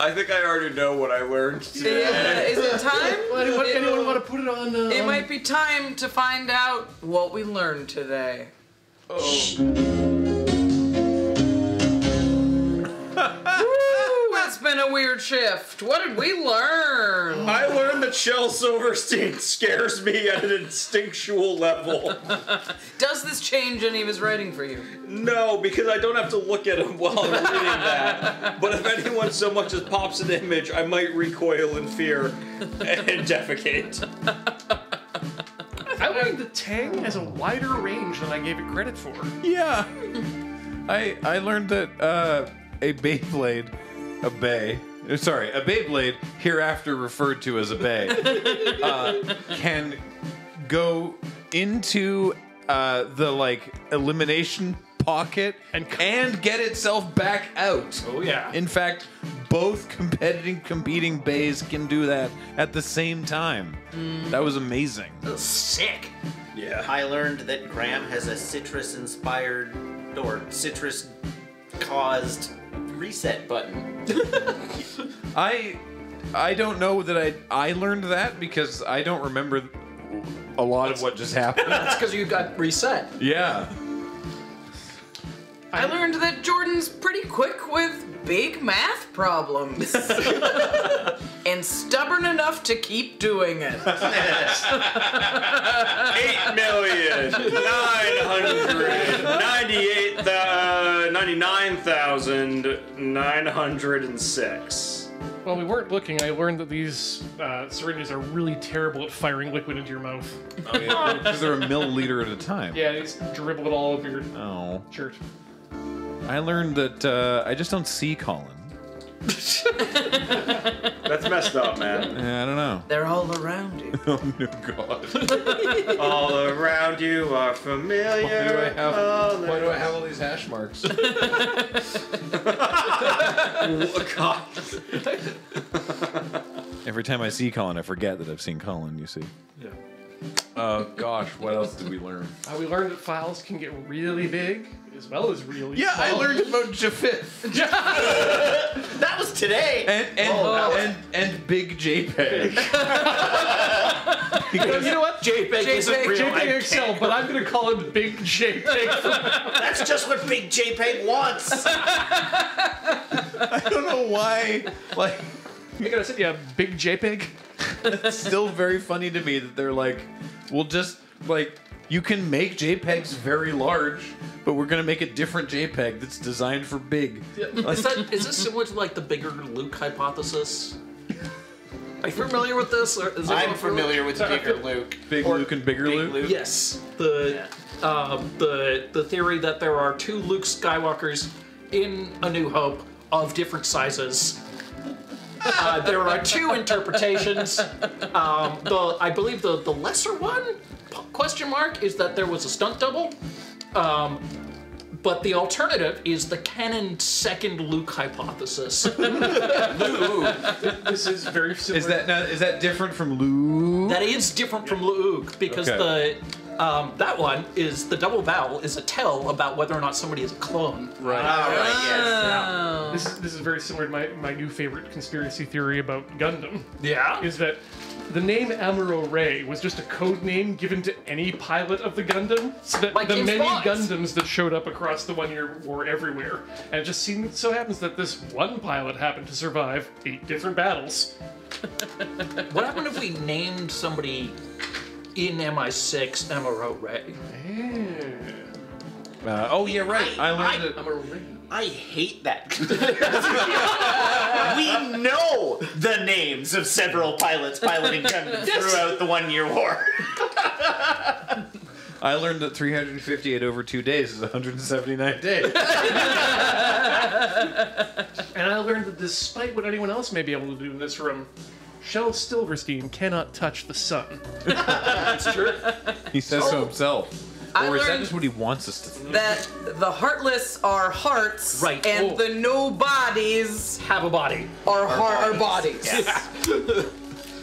I think I already know what I learned Yeah, today. Is it time? Anyone, It- anyone want to put it on? Uh, It might be time to find out what we learned today. Woo, shift. What did we learn? I learned that Shel Silverstein scares me at an instinctual level. Does this change any of his writing for you? No, because I don't have to look at him while I'm reading that. But if anyone so much as pops an image, I might recoil in fear and defecate. I learned that Tang has a wider range than I gave it credit for. Yeah. I I learned that uh, a Beyblade, a bay, sorry, a Beyblade, hereafter referred to as a bay, uh, can go into uh, the like elimination pocket And and, get itself back out. Oh yeah. In fact, both competing competing bays can do that at the same time. That was amazing. Sick. Yeah. I learned that Graham has a citrus inspired or citrus caused reset button. I I don't know that I I learned that because I don't remember a lot of what just happened. That's because you got reset. yeah. I learned that Jordan's pretty quick with big math problems. and stubborn enough to keep doing it. Eight million nine hundred ninety-eight thou- ninety-nine thousand nine hundred and six. While we weren't looking, I learned that these uh, syringes are really terrible at firing liquid into your mouth. Because they're a milliliter at a time. Yeah, they just dribble it all over your Oh. shirt. I learned that uh, I just don't see Colin. That's messed up, man. Yeah, I don't know. They're all around you. Oh no god. All around you are familiar. Why do I have all why do I have all these hash marks? God. Every time I see Colin, I forget that I've seen Colin, you see. Yeah. Oh gosh, what else did we learn? Uh, we learned that files can get really big as well as really Yeah, I learned about JFIF. That was today. And and, Oh, and and big JPEG. because You know what? JPEG isn't JPEG, real. I JPEG can't- XL, but I'm gonna call it Big JPEG. That's just what Big JPEG wants. I don't know why. Like, I gotta say, yeah, Big JPEG. It's still very funny to me that they're like, we'll just like you can make JPEGs very large, but we're gonna make a different JPEG that's designed for big. Is that is this similar to like the bigger Luke hypothesis? Are you familiar with this? Or is I'm anyone familiar with Bigger Luke. Big Or Luke and bigger Big Luke. Luke. Yes, the um, the the theory that there are two Luke Skywalkers in A New Hope of different sizes. Uh, there are two interpretations. Um, the I believe the the lesser one question mark is that there was a stunt double. Um, but the alternative is the canon second Luke hypothesis. Luke. This is very similar. Is that now, is that different from Luke? That is different from Luke because Okay. the um, that one is the double vowel is a tell about whether or not somebody is a clone. right. All right, yes. Oh. This is, this is very similar to my, my new favorite conspiracy theory about Gundam. Yeah. Is that the name Amuro Ray was just a code name given to any pilot of the Gundam, so that Like the James many Bond. Gundams that showed up across the one-year war everywhere, and it just seems so happens that this one pilot happened to survive eight different battles. What happened if we named somebody in MI6 Emerald Ray? Uh, oh yeah, right. I learned it. Amuro Ray. I hate that. we know the names of several pilots piloting Gundam throughout the one year war. I learned that 358 over two days is 179 days. And I learned that despite what anyone else may be able to do in this room, Shel Silverstein cannot touch the sun. That's true. He says so oh. himself. I or is that learned- just what he wants us to think? that the heartless are hearts, Right. and Oh. the no bodies Have a body. are heart are bodies.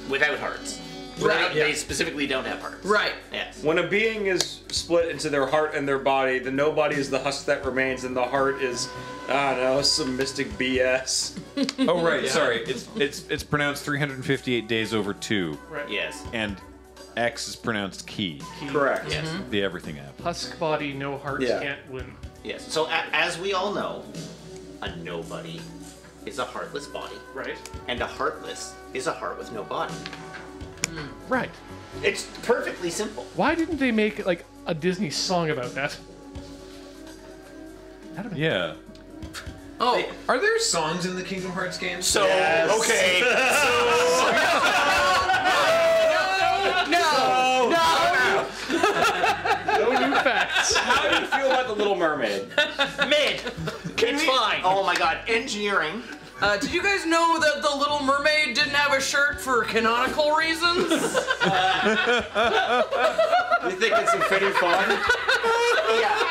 Without hearts. Right. They specifically don't have hearts. Right. Yes. When a being is split into their heart and their body. The nobody is the husk that remains, and the heart is, I don't know, some mystic BS. Oh right, sorry. It's it's it's pronounced 358 days over two, Right. Yes. and X is pronounced key. Correct. Yes. Mm-hmm. The everything app. Husk body, no hearts Yeah. can't win. Yes. So a- as we all know, a nobody is a heartless body, Right. and a heartless is a heart with no body. Hmm. Right. It's perfectly simple. Why didn't they make like a Disney song about that? That'd have been- Yeah. Oh, Are there songs in the Kingdom Hearts games? So okay. no, no. No new facts. How do you feel about the Little Mermaid? Mid. It's fine. Oh my god, engineering. Uh, did you guys know that the Little Mermaid didn't have a shirt for canonical reasons? You think it's Infinity Fun? Yeah, engineering.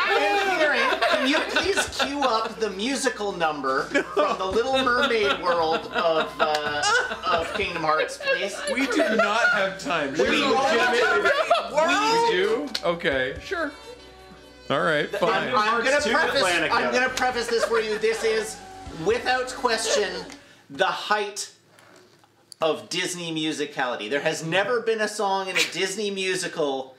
Can you please cue up the musical number from the Little Mermaid world of uh, of Kingdom Hearts, please? We do not have time. We We do? Okay. Sure. All right, I'm, fine. I'm gonna to preface. Atlantica. I'm gonna preface this for you. This is, without question, the height of Disney musicality. There has never been a song in a Disney musical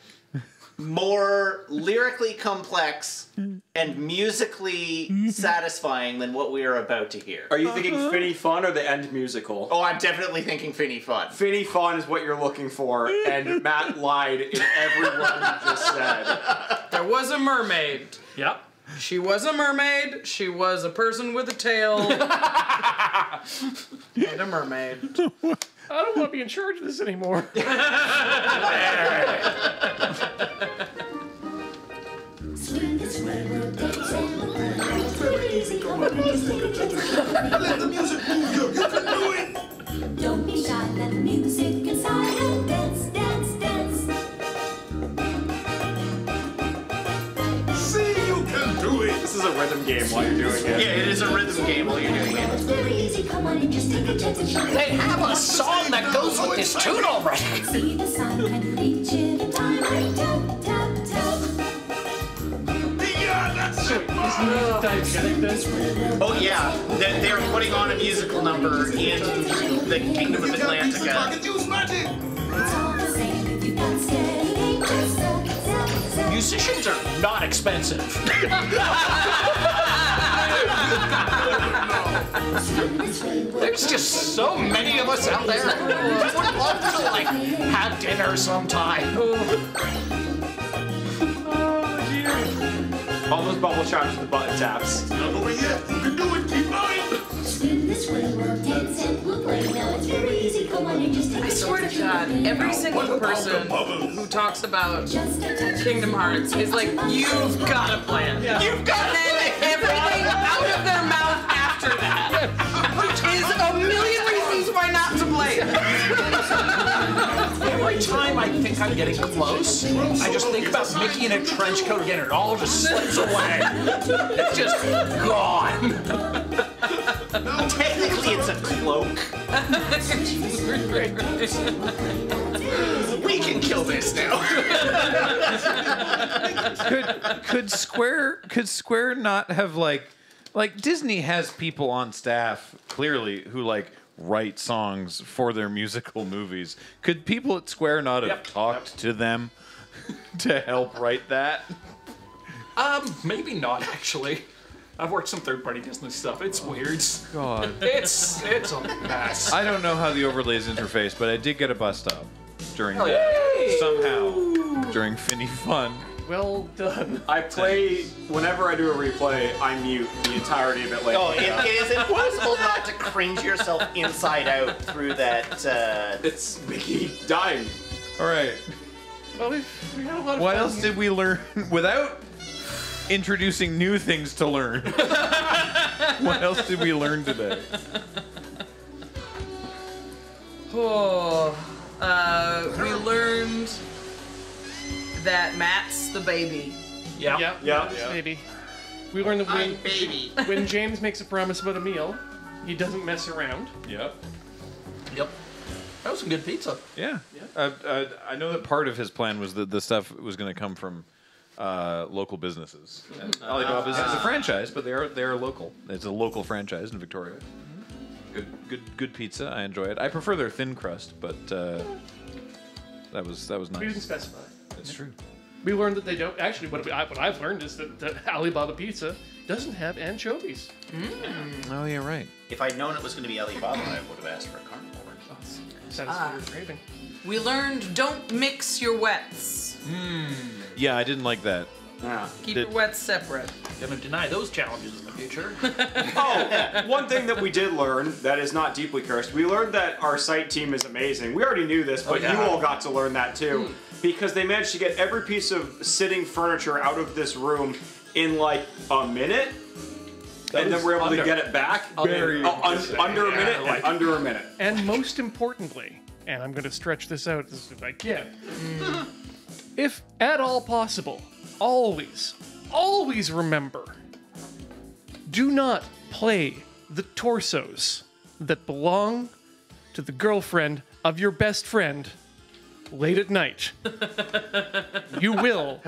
more lyrically complex and musically satisfying than what we are about to hear. Are you thinking uh-huh. Finny Fun or the end musical? Oh, I'm definitely thinking Finny Fun. Finny Fun is what you're looking for, and Matt lied in every one he just said. there was a mermaid. Yep. She was a mermaid. She was a person with a tail. and a mermaid. I don't want to be in charge of this anymore. Let the music move you. You can do it. Don't be shy, let the music inside and dance, dance, dance. See, you can do it. This is a rhythm game while you're doing it. Yeah, it is a rhythm game while you're doing it. It's very easy, come on and just take a chance and shine. They have a song that goes with this tune already. See the sign and reach it in time. Oh yeah, they- they're putting on a musical number in the Kingdom of You got pieces, I Atlantica. Musicians are not expensive. Swing this way, we'll There's just so many of us out there. I would love to like have dinner sometime. Bubble chops with the button taps. Not over yet. You can do it. Keep going. Swing this way, we'll dance and we'll play. Now it's very easy, come on and just take a I chance swear to God, every single What about the person bubbles? who talks about Just. Kingdom Hearts is like, you've got a plan. You've got and then everything out of their mouth after that. Which is a million reasons why not to play it. Every time I think I'm getting close, I just think about Mickey in a trench coat again, and it all just slips away. It's just gone. Technically, it's a cloak. We can kill this now. could could Square could Square not have like like Disney has people on staff clearly who like write songs for their musical movies. Could people at Square not have Yep. talked to them to help write that? Um, maybe not actually. I've worked some third-party Disney stuff. It's weird. God. It's it's a mess. I don't know how the overlays interface, but I did get a bust up during Hell yeah. somehow during Finny Fun. Well done. I play whenever I do a replay. I mute the entirety of it. Later. Oh, it, it is impossible not to cringe yourself inside out through that. Uh, it's Mickey dying. All right. Well, we've, we had a lot of What fun else here. did we learn without introducing new things to learn? what else did we learn today? Oh, uh, we learned that Matt's the baby. Yeah. Yeah, Yeah. yeah, maybe. We learned that when, baby. when James makes a promise about a meal, he doesn't mess around. Yep. Yep. That was some good pizza. Yeah. Uh, uh, I know that part of his plan was that the stuff was going to come from uh, local businesses. And Alibaba is a franchise, but they are they are local. It's a local franchise in Victoria. Good good good pizza. I enjoy it. I prefer their thin crust, but uh, that was that was nice. We didn't nice. specify. It's true. We learned that they don't. Actually, what, I, what I've learned is that the Alibaba pizza doesn't have anchovies. Hmm. Oh yeah, right. If I'd known it was going to be Alibaba, I would have asked for a carnivore. Oh, Satisfy your ah. craving. We learned don't mix your wets. Hmm. Yeah, I didn't like that. Yeah. Keep Did- your wets separate. Gonna deny those challenges in the future. Oh, one thing that we did learn that is not deeply cursed, we learned that our site team is amazing. We already knew this, but oh, yeah. you all got to learn that too. Hmm. Because they managed to get every piece of sitting furniture out of this room in like a minute. and then we're able under- to get it back. Very Oh, un- under a Yeah, minute, like- under a minute. And most importantly, and I'm going to stretch this out as if I can, mm. if at all possible, always, always remember do not play the torsos that belong to the girlfriend of your best friend late at night. You will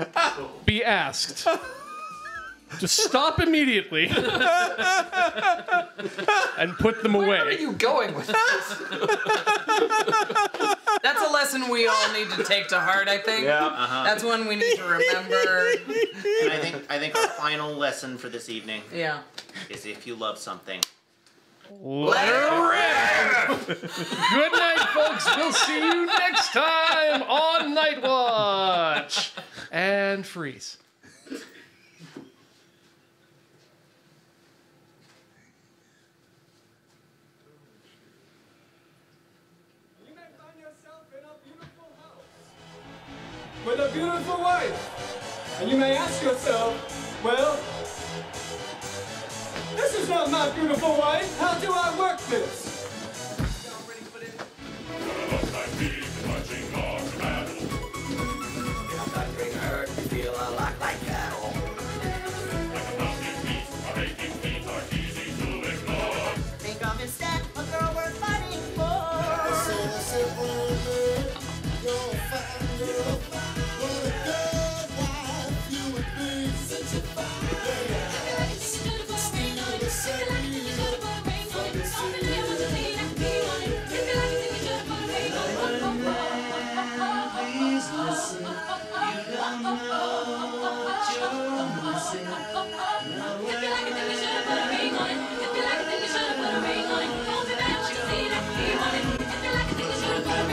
be asked to stop immediately and put them away. Where are you going with this? That's a lesson we all need to take to heart, I think. Yeah. Uh-huh. That's one we need to remember. And I think I think our final lesson for this evening Yeah. is if you love something, Let her rip! Good night, folks. We'll see you next time on Night Watch. And freeze. You may find yourself in a beautiful house with a beautiful wife. And you may ask yourself, well, this is not my beautiful wife. How do I work this?